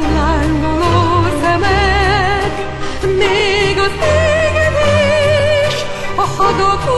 lángoló szemek, még az égen is a hadok